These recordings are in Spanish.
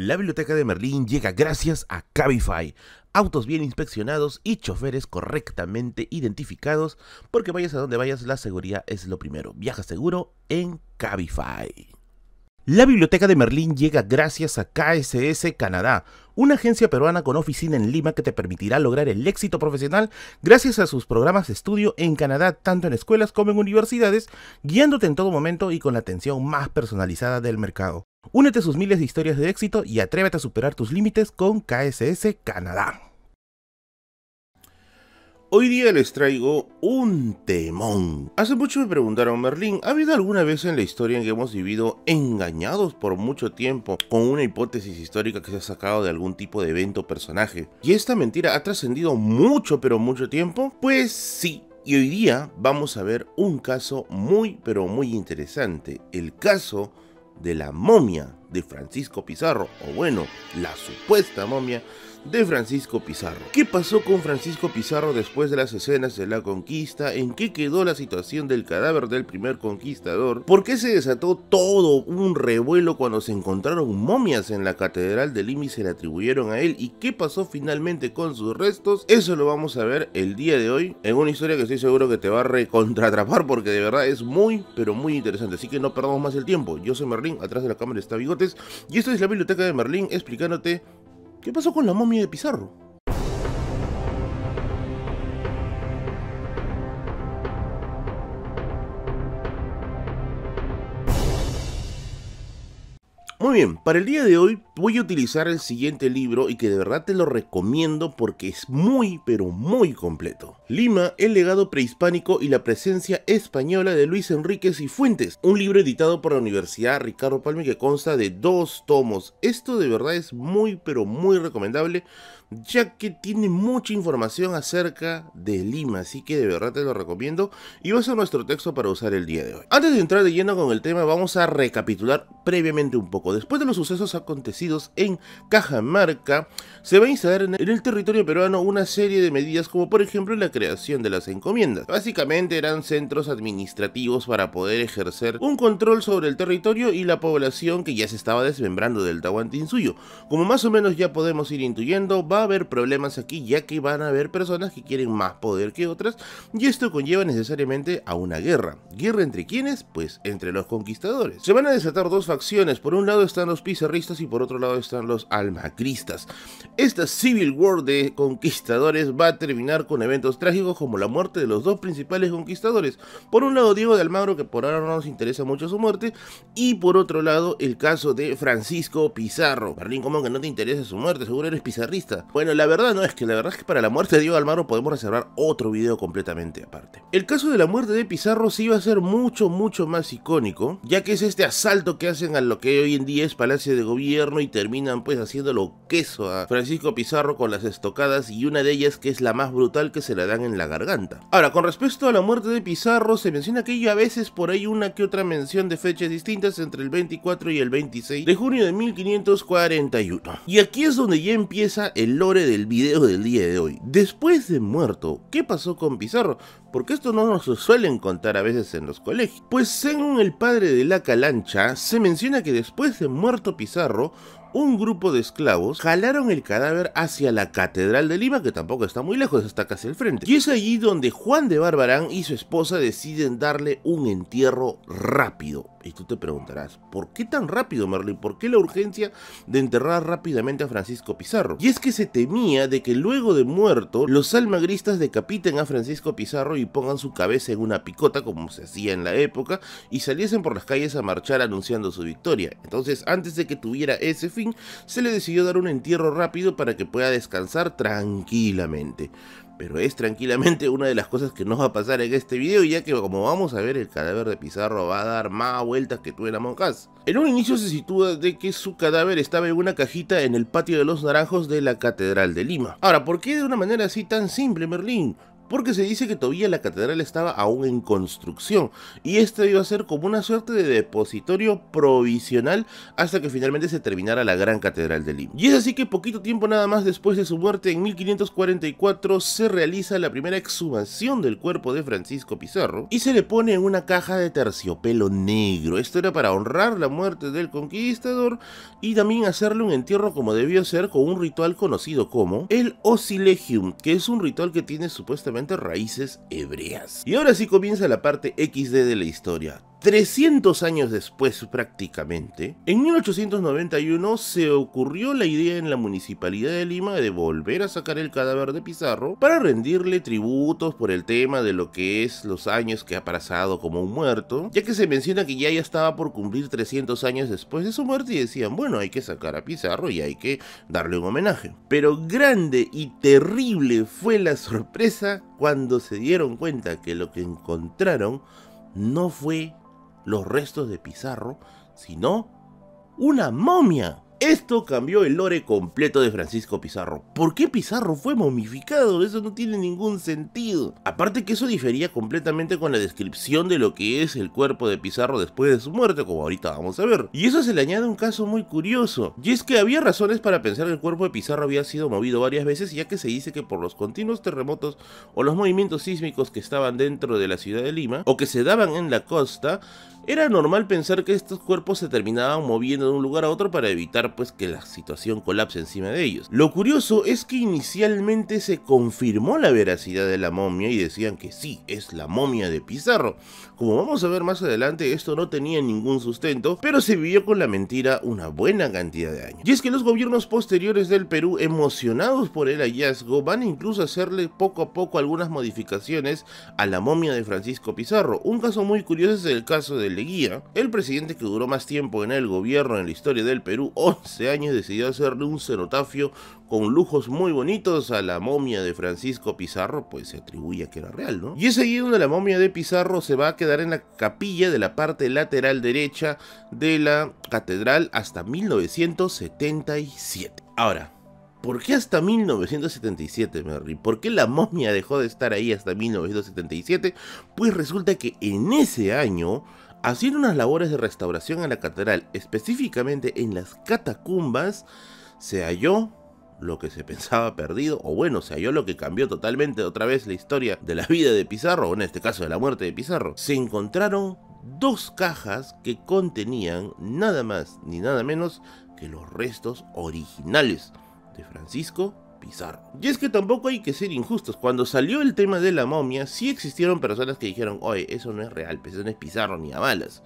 La biblioteca de Merlín llega gracias a Cabify. Autos bien inspeccionados y choferes correctamente identificados, porque vayas a donde vayas, la seguridad es lo primero. Viaja seguro en Cabify. La biblioteca de Merlín llega gracias a KSS Canadá, una agencia peruana con oficina en Lima que te permitirá lograr el éxito profesional gracias a sus programas de estudio en Canadá, tanto en escuelas como en universidades, guiándote en todo momento y con la atención más personalizada del mercado. Únete a sus miles de historias de éxito y atrévete a superar tus límites con KSS Canadá. Hoy día les traigo un temón. Hace mucho me preguntaron, Merlín, ¿ha habido alguna vez en la historia en que hemos vivido engañados por mucho tiempo con una hipótesis histórica que se ha sacado de algún tipo de evento o personaje? ¿Y esta mentira ha trascendido mucho pero mucho tiempo? Pues sí, y hoy día vamos a ver un caso muy pero muy interesante. El caso de la momia de Francisco Pizarro, o bueno, la supuesta momia de Francisco Pizarro. ¿Qué pasó con Francisco Pizarro después de las escenas de la conquista? ¿En qué quedó la situación del cadáver del primer conquistador? ¿Por qué se desató todo un revuelo cuando se encontraron momias en la catedral de Lima y se le atribuyeron a él? ¿Y qué pasó finalmente con sus restos? Eso lo vamos a ver el día de hoy en una historia que estoy seguro que te va a recontratrapar porque de verdad es muy, pero muy interesante. Así que no perdamos más el tiempo. Yo soy Merlín, atrás de la cámara está Bigotes y esto es la biblioteca de Merlín explicándote ¿Qué pasó con la momia de Pizarro? Muy bien, para el día de hoy voy a utilizar el siguiente libro y que de verdad te lo recomiendo porque es muy pero muy completo. Lima, el legado prehispánico y la presencia española de Luis Enríquez y Fuentes, un libro editado por la Universidad Ricardo Palme que consta de dos tomos. Esto de verdad es muy pero muy recomendable ya que tiene mucha información acerca de Lima, así que de verdad te lo recomiendo y va a ser nuestro texto para usar el día de hoy. Antes de entrar de lleno con el tema, vamos a recapitular previamente un poco. Después de los sucesos acontecidos en Cajamarca, se va a instalar en el territorio peruano una serie de medidas como por ejemplo la creación de las encomiendas. Básicamente eran centros administrativos para poder ejercer un control sobre el territorio y la población que ya se estaba desmembrando del Tahuantinsuyo. Como más o menos ya podemos ir intuyendo, va a haber problemas aquí ya que van a haber personas que quieren más poder que otras y esto conlleva necesariamente a una guerra. ¿Guerra entre quiénes? Pues entre los conquistadores. Se van a desatar dos facciones, por un lado están los pizarristas y por otro lado están los almacristas. Esta Civil War de conquistadores va a terminar con eventos trágicos como la muerte de los dos principales conquistadores. Por un lado Diego de Almagro que por ahora no nos interesa mucho su muerte y por otro lado el caso de Francisco Pizarro. Berlín, ¿cómo que no te interesa su muerte? Seguro eres pizarrista. Bueno, la verdad no es que la verdad es que para la muerte de Diego Almagro podemos reservar otro video completamente aparte. El caso de la muerte de Pizarro sí va a ser mucho, mucho más icónico, ya que es este asalto que hacen a lo que hoy en día es Palacio de Gobierno y terminan pues haciéndolo queso a Francisco Pizarro con las estocadas y una de ellas que es la más brutal que se la dan en la garganta. Ahora, con respecto a la muerte de Pizarro, se menciona que hay a veces por ahí una que otra mención de fechas distintas entre el 24 y el 26 de junio de 1541. Y aquí es donde ya empieza el lore del video del día de hoy. Después de muerto, ¿qué pasó con Pizarro? Porque esto no nos suelen contar a veces en los colegios. Pues según el padre de la calancha, se menciona que después de muerto Pizarro, un grupo de esclavos jalaron el cadáver hacia la Catedral de Lima, que tampoco está muy lejos, está casi al frente. Y es allí donde Juan de Barbarán y su esposa deciden darle un entierro rápido. Y tú te preguntarás, ¿por qué tan rápido, Merlin? ¿Por qué la urgencia de enterrar rápidamente a Francisco Pizarro? Y es que se temía de que luego de muerto, los almagristas decapiten a Francisco Pizarro y pongan su cabeza en una picota, como se hacía en la época, y saliesen por las calles a marchar anunciando su victoria. Entonces, antes de que tuviera ese fin, se le decidió dar un entierro rápido para que pueda descansar tranquilamente pero es tranquilamente una de las cosas que nos va a pasar en este video, ya que como vamos a ver, el cadáver de Pizarro va a dar más vueltas que tú en Among Us. En un inicio se sitúa de que su cadáver estaba en una cajita en el patio de los naranjos de la Catedral de Lima. Ahora, ¿por qué de una manera así tan simple, Merlín? Porque se dice que todavía la catedral estaba aún en construcción y esto iba a ser como una suerte de depositorio provisional hasta que finalmente se terminara la gran catedral de Lima. Y es así que poquito tiempo nada más después de su muerte en 1544 se realiza la primera exhumación del cuerpo de Francisco Pizarro y se le pone en una caja de terciopelo negro. Esto era para honrar la muerte del conquistador y también hacerle un entierro como debió ser con un ritual conocido como el Osilegium, que es un ritual que tiene supuestamente raíces hebreas. Y ahora sí comienza la parte XD de la historia. 300 años después prácticamente, en 1891 se ocurrió la idea en la Municipalidad de Lima de volver a sacar el cadáver de Pizarro para rendirle tributos por el tema de lo que es los años que ha pasado como un muerto, ya que se menciona que ya ya estaba por cumplir 300 años después de su muerte y decían, bueno, hay que sacar a Pizarro y hay que darle un homenaje. Pero grande y terrible fue la sorpresa cuando se dieron cuenta que lo que encontraron no fue los restos de Pizarro, sino una momia. Esto cambió el lore completo de Francisco Pizarro. ¿Por qué Pizarro fue momificado? Eso no tiene ningún sentido. Aparte que eso difería completamente con la descripción de lo que es el cuerpo de Pizarro después de su muerte, como ahorita vamos a ver. Y eso se le añade un caso muy curioso. Y es que había razones para pensar que el cuerpo de Pizarro había sido movido varias veces, ya que se dice que por los continuos terremotos o los movimientos sísmicos que estaban dentro de la ciudad de Lima, o que se daban en la costa, era normal pensar que estos cuerpos se terminaban moviendo de un lugar a otro para evitar pues que la situación colapse encima de ellos. Lo curioso es que inicialmente se confirmó la veracidad de la momia y decían que sí, es la momia de Pizarro. Como vamos a ver más adelante, esto no tenía ningún sustento, pero se vivió con la mentira una buena cantidad de años. Y es que los gobiernos posteriores del Perú, emocionados por el hallazgo, van incluso a hacerle poco a poco algunas modificaciones a la momia de Francisco Pizarro. Un caso muy curioso es el caso del Leguía, el presidente que duró más tiempo en el gobierno en la historia del Perú, 11 años, decidió hacerle un cenotafio con lujos muy bonitos a la momia de Francisco Pizarro, pues se atribuye que era real, ¿no? Y es ahí donde la momia de Pizarro se va a quedar en la capilla de la parte lateral derecha de la catedral hasta 1977. Ahora, ¿Por qué hasta 1977, Merry? ¿Por qué la momia dejó de estar ahí hasta 1977? Pues resulta que en ese año haciendo unas labores de restauración a la catedral, específicamente en las catacumbas, se halló lo que se pensaba perdido, o bueno, se halló lo que cambió totalmente otra vez la historia de la vida de Pizarro, o en este caso de la muerte de Pizarro. Se encontraron dos cajas que contenían nada más ni nada menos que los restos originales de Francisco Pizarro. Y es que tampoco hay que ser injustos. Cuando salió el tema de la momia, sí existieron personas que dijeron, oye, eso no es real, pues eso no es Pizarro ni a balas.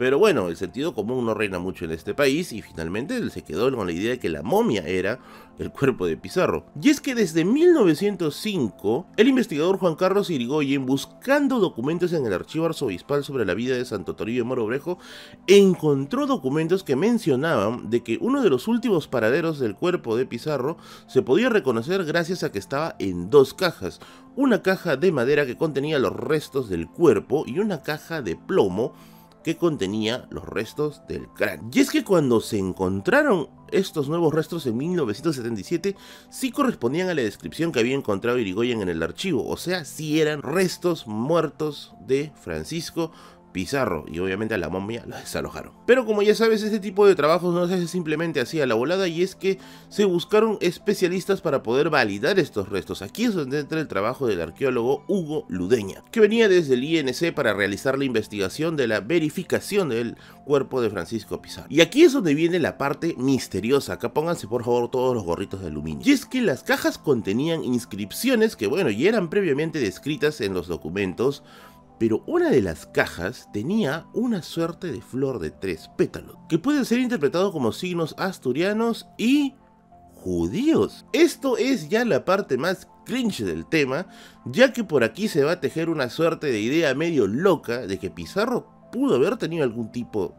Pero bueno, el sentido común no reina mucho en este país y finalmente él se quedó con la idea de que la momia era el cuerpo de Pizarro. Y es que desde 1905, el investigador Juan Carlos Irigoyen, buscando documentos en el archivo arzobispal sobre la vida de Santo Toribio Moro Brejo, encontró documentos que mencionaban de que uno de los últimos paraderos del cuerpo de Pizarro se podía reconocer gracias a que estaba en dos cajas. Una caja de madera que contenía los restos del cuerpo y una caja de plomo que contenía los restos del cráneo. Y es que cuando se encontraron estos nuevos restos en 1977, sí correspondían a la descripción que había encontrado Irigoyen en el archivo, o sea, sí eran restos muertos de Francisco Pizarro y obviamente a la momia la desalojaron. Pero como ya sabes, este tipo de trabajos no se hace simplemente así a la volada y es que se buscaron especialistas para poder validar estos restos. Aquí es donde entra el trabajo del arqueólogo Hugo Ludeña, que venía desde el INC para realizar la investigación de la verificación del cuerpo de Francisco Pizarro. Y aquí es donde viene la parte misteriosa. Acá pónganse por favor todos los gorritos de aluminio. Y es que las cajas contenían inscripciones que bueno, ya eran previamente descritas en los documentos pero una de las cajas tenía una suerte de flor de tres pétalos, que pueden ser interpretados como signos asturianos y judíos. Esto es ya la parte más cringe del tema, ya que por aquí se va a tejer una suerte de idea medio loca de que Pizarro pudo haber tenido algún tipo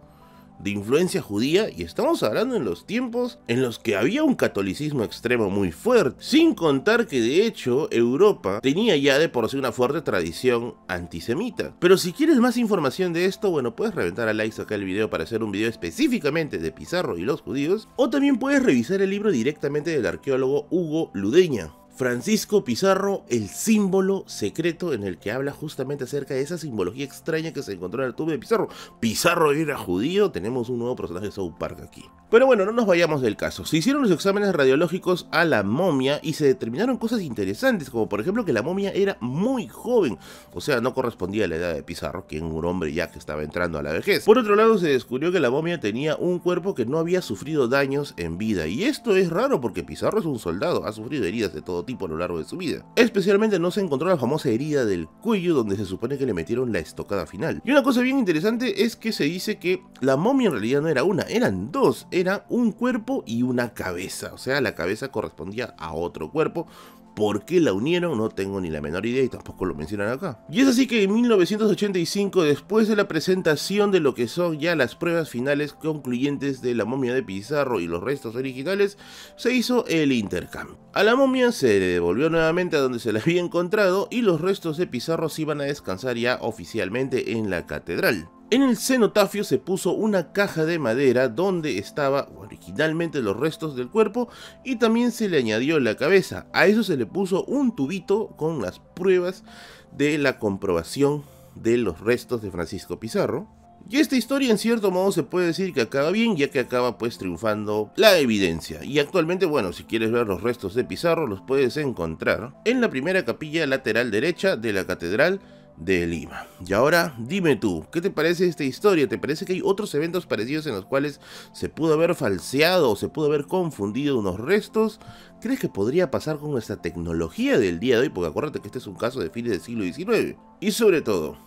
de influencia judía y estamos hablando en los tiempos en los que había un catolicismo extremo muy fuerte, sin contar que de hecho Europa tenía ya de por sí una fuerte tradición antisemita. Pero si quieres más información de esto, bueno, puedes reventar a likes acá el video para hacer un video específicamente de Pizarro y los judíos, o también puedes revisar el libro directamente del arqueólogo Hugo Ludeña. Francisco Pizarro, el símbolo secreto en el que habla justamente acerca de esa simbología extraña que se encontró en el tubo de Pizarro. Pizarro era judío, tenemos un nuevo personaje de South Park aquí. Pero bueno, no nos vayamos del caso. Se hicieron los exámenes radiológicos a la momia y se determinaron cosas interesantes, como por ejemplo que la momia era muy joven, o sea, no correspondía a la edad de Pizarro, que era un hombre ya que estaba entrando a la vejez. Por otro lado, se descubrió que la momia tenía un cuerpo que no había sufrido daños en vida, y esto es raro porque Pizarro es un soldado, ha sufrido heridas de todo tipo a lo largo de su vida. Especialmente no se encontró la famosa herida del cuello donde se supone que le metieron la estocada final. Y una cosa bien interesante es que se dice que la momia en realidad no era una, eran dos era un cuerpo y una cabeza. O sea, la cabeza correspondía a otro cuerpo. ¿Por qué la unieron? No tengo ni la menor idea y tampoco lo mencionan acá. Y es así que en 1985, después de la presentación de lo que son ya las pruebas finales concluyentes de la momia de Pizarro y los restos originales, se hizo el intercambio. A la momia se le devolvió nuevamente a donde se la había encontrado y los restos de Pizarro se iban a descansar ya oficialmente en la catedral. En el cenotafio se puso una caja de madera donde estaba originalmente los restos del cuerpo y también se le añadió la cabeza. A eso se le puso un tubito con las pruebas de la comprobación de los restos de Francisco Pizarro. Y esta historia en cierto modo se puede decir que acaba bien ya que acaba pues triunfando la evidencia. Y actualmente bueno si quieres ver los restos de Pizarro los puedes encontrar en la primera capilla lateral derecha de la catedral de Lima. Y ahora, dime tú, ¿qué te parece esta historia? ¿Te parece que hay otros eventos parecidos en los cuales se pudo haber falseado o se pudo haber confundido unos restos? ¿Crees que podría pasar con nuestra tecnología del día de hoy? Porque acuérdate que este es un caso de fines del siglo XIX. Y sobre todo,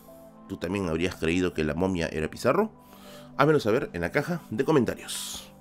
¿tú también habrías creído que la momia era Pizarro? Hámelo saber en la caja de comentarios.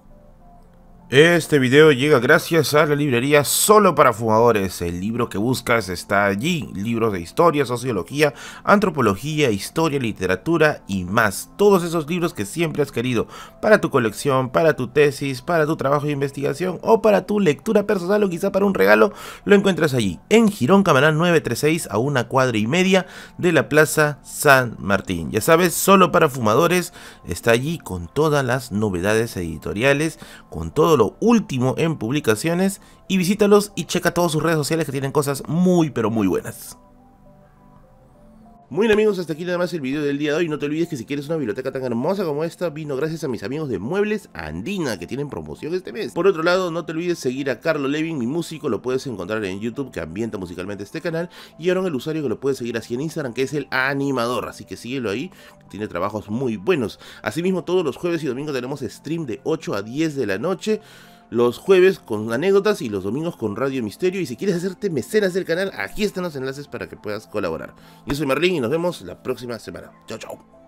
Este video llega gracias a la librería Solo para Fumadores. El libro que buscas está allí. Libros de historia, sociología, antropología, historia, literatura y más. Todos esos libros que siempre has querido para tu colección, para tu tesis, para tu trabajo de investigación o para tu lectura personal o quizá para un regalo, lo encuentras allí. En Girón Camarán 936 a una cuadra y media de la Plaza San Martín. Ya sabes, Solo para Fumadores está allí con todas las novedades editoriales, con todo lo último en publicaciones y visítalos y checa todas sus redes sociales que tienen cosas muy pero muy buenas. Muy bien amigos, hasta aquí nada más el video del día de hoy. No te olvides que si quieres una biblioteca tan hermosa como esta, vino gracias a mis amigos de Muebles Andina, que tienen promoción este mes. Por otro lado, no te olvides seguir a Carlo Levin, mi músico, lo puedes encontrar en YouTube, que ambienta musicalmente este canal. Y ahora el usuario que lo puedes seguir así en Instagram, que es el animador. Así que síguelo ahí, tiene trabajos muy buenos. Asimismo, todos los jueves y domingos tenemos stream de 8 a 10 de la noche los jueves con anécdotas y los domingos con Radio Misterio. Y si quieres hacerte mecenas del canal, aquí están los enlaces para que puedas colaborar. Yo soy Marlene y nos vemos la próxima semana. Chao, chao.